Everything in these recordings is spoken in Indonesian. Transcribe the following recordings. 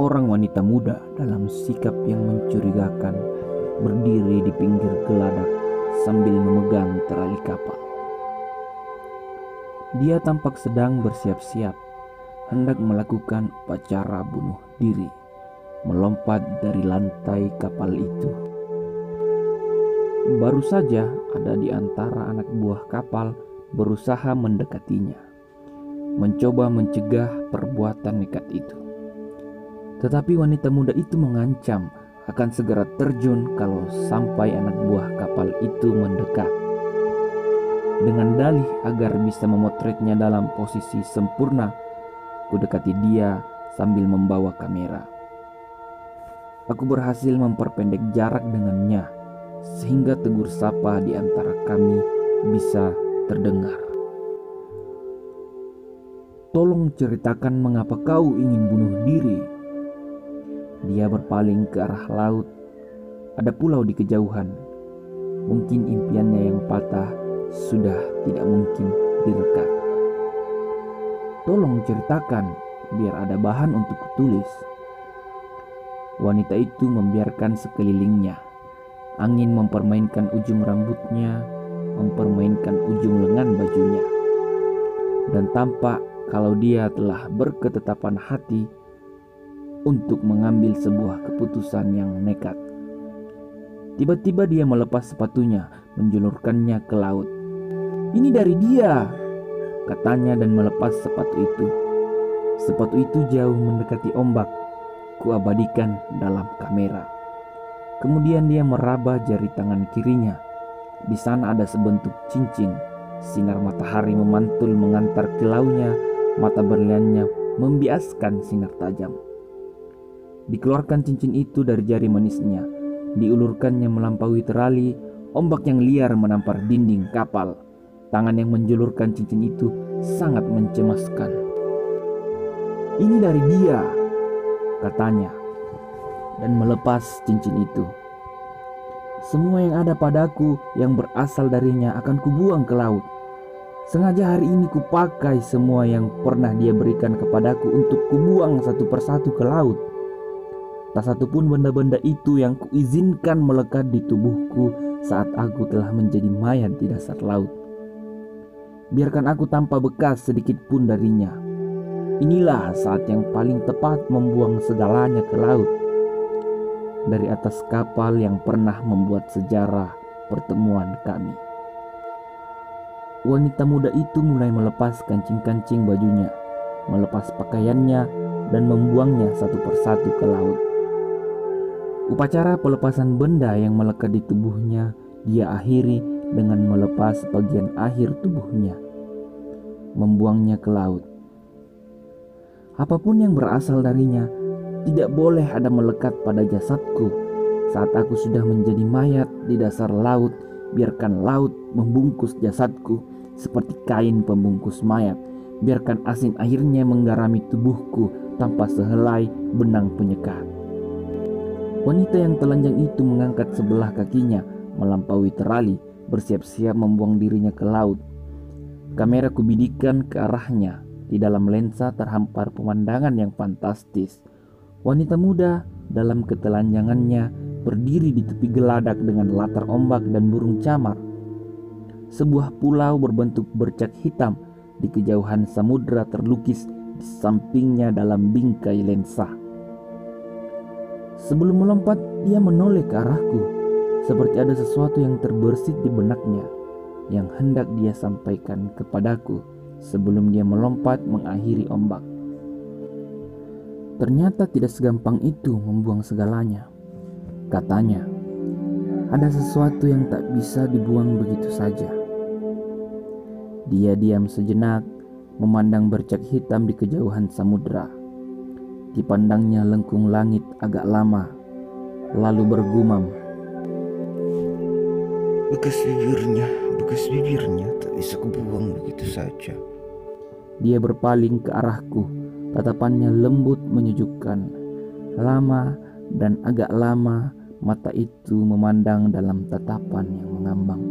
Seorang wanita muda dalam sikap yang mencurigakan berdiri di pinggir geladak sambil memegang terali kapal. Dia tampak sedang bersiap-siap hendak melakukan upacara bunuh diri, melompat dari lantai kapal itu. Baru saja ada di antara anak buah kapal berusaha mendekatinya, mencoba mencegah perbuatan nekat itu. Tetapi wanita muda itu mengancam akan segera terjun kalau sampai anak buah kapal itu mendekat. Dengan dalih agar bisa memotretnya dalam posisi sempurna, kudekati dia sambil membawa kamera. Aku berhasil memperpendek jarak dengannya sehingga tegur sapa di antara kami bisa terdengar. Tolong ceritakan mengapa kau ingin bunuh diri dia berpaling ke arah laut. Ada pulau di kejauhan. Mungkin impiannya yang patah sudah tidak mungkin direkat. Tolong ceritakan biar ada bahan untuk kutulis. Wanita itu membiarkan sekelilingnya. Angin mempermainkan ujung rambutnya, mempermainkan ujung lengan bajunya. Dan tampak kalau dia telah berketetapan hati untuk mengambil sebuah keputusan yang nekat. Tiba-tiba dia melepas sepatunya, menjulurkannya ke laut. "Ini dari dia," katanya dan melepas sepatu itu. Sepatu itu jauh mendekati ombak. Kuabadikan dalam kamera. Kemudian dia meraba jari tangan kirinya. Di sana ada sebentuk cincin. Sinar matahari memantul mengantar kilaunya, mata berliannya membiaskan sinar tajam. Dikeluarkan cincin itu dari jari manisnya, diulurkannya melampaui terali, ombak yang liar menampar dinding kapal. Tangan yang menjulurkan cincin itu sangat mencemaskan. Ini dari dia, katanya, dan melepas cincin itu. Semua yang ada padaku yang berasal darinya akan kubuang ke laut. Sengaja hari ini kupakai semua yang pernah dia berikan kepadaku untuk kubuang satu persatu ke laut. Tak satu pun benda-benda itu yang kuizinkan melekat di tubuhku saat aku telah menjadi mayat di dasar laut. Biarkan aku tanpa bekas sedikit pun darinya. Inilah saat yang paling tepat membuang segalanya ke laut. Dari atas kapal yang pernah membuat sejarah pertemuan kami. Wanita muda itu mulai melepas kancing-kancing bajunya, melepas pakaiannya, dan membuangnya satu persatu ke laut. Upacara pelepasan benda yang melekat di tubuhnya dia akhiri dengan melepas bagian akhir tubuhnya, membuangnya ke laut. Apa pun yang berasal darinya tidak boleh ada melekat pada jasadku. Saat aku sudah menjadi mayat di dasar laut, biarkan laut membungkus jasadku seperti kain pembungkus mayat. Biarkan asin akhirnya menggarami tubuhku tanpa sehelai benang penyekat. Wanita yang telanjang itu mengangkat sebelah kakinya melampaui terali, bersiap-siap membuang dirinya ke laut. Kamera kubidikan ke arahnya. Di dalam lensa terhampar pemandangan yang fantastis. Wanita muda dalam ketelanjangannya berdiri di tepi geladak dengan latar ombak dan burung camar. Sebuah pulau berbentuk bercak hitam di kejauhan samudera terlukis di sampingnya dalam bingkai lensa. Sebelum melompat, dia menoleh ke arahku, seperti ada sesuatu yang terbersit di benaknya yang hendak dia sampaikan kepadaku sebelum dia melompat mengakhiri ombak. Ternyata tidak segampang itu membuang segalanya. Katanya, ada sesuatu yang tak bisa dibuang begitu saja. Dia diam sejenak, memandang bercak hitam di kejauhan samudera. Dipandangnya lengkung langit agak lama, lalu bergumam. Bekas bibirnya, bekas bibirnya tak bisa kubuang begitu saja. Dia berpaling ke arahku, tatapannya lembut menyejukkan. Lama dan agak lama mata itu memandang dalam tatapan yang mengambang.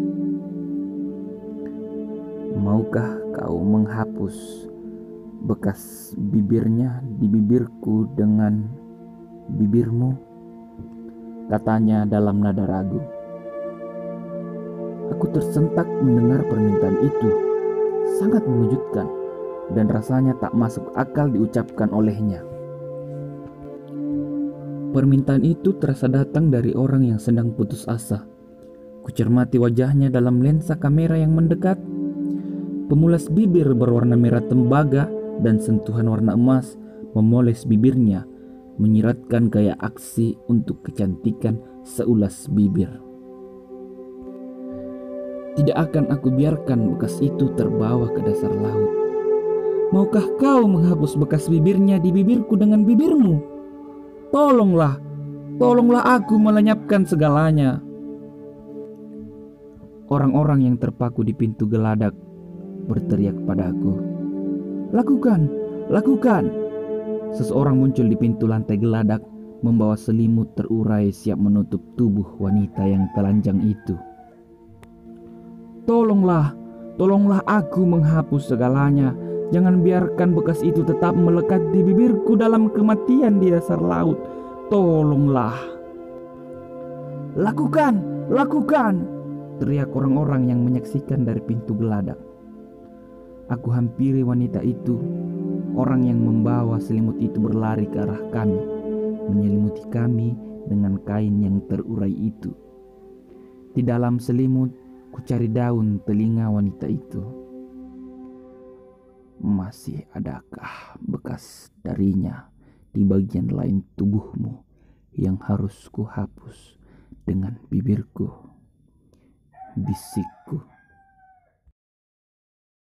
Maukah kau menghapus bekas bibirnya di bibirku dengan bibirmu? Katanya dalam nada ragu. Aku tersentak mendengar permintaan itu. Sangat mengejutkan dan rasanya tak masuk akal diucapkan olehnya. Permintaan itu terasa datang dari orang yang sedang putus asa. Kucermati wajahnya dalam lensa kamera yang mendekat. Pemulas bibir berwarna merah tembaga dan sentuhan warna emas memoles bibirnya, menyiratkan gaya aksi untuk kecantikan seulas bibir. Tidak akan aku biarkan bekas itu terbawa ke dasar laut. Maukah kau menghapus bekas bibirnya di bibirku dengan bibirmu? Tolonglah, tolonglah aku melenyapkan segalanya. Orang-orang yang terpaku di pintu geladak berteriak padaku. Lakukan, lakukan. Seseorang muncul di pintu lantai geladak membawa selimut terurai siap menutup tubuh wanita yang telanjang itu. Tolonglah, tolonglah aku menghapus segalanya. Jangan biarkan bekas itu tetap melekat di bibirku dalam kematian di dasar laut. Tolonglah. Lakukan, lakukan, teriak orang-orang yang menyaksikan dari pintu geladak. Aku hampiri wanita itu Orang yang membawa selimut itu berlari ke arah kami, menyelimuti kami dengan kain yang terurai itu. Di dalam selimut, ku cari daun telinga wanita itu. Masih adakah bekas darinya di bagian lain tubuhmu yang harus ku hapus dengan bibirku? Bisikku.